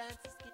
Franciscan.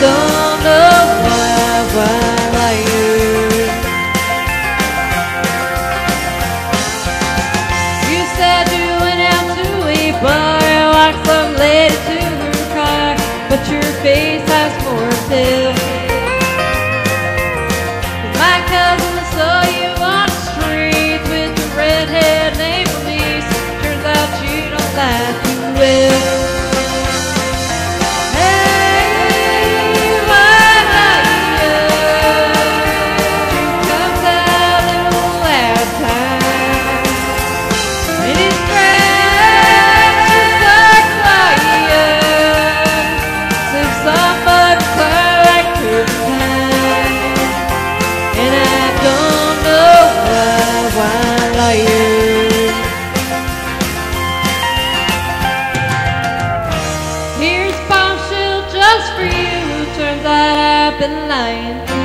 don't know why, why you? You said you went out to walked some lady to her car, but you're been lying.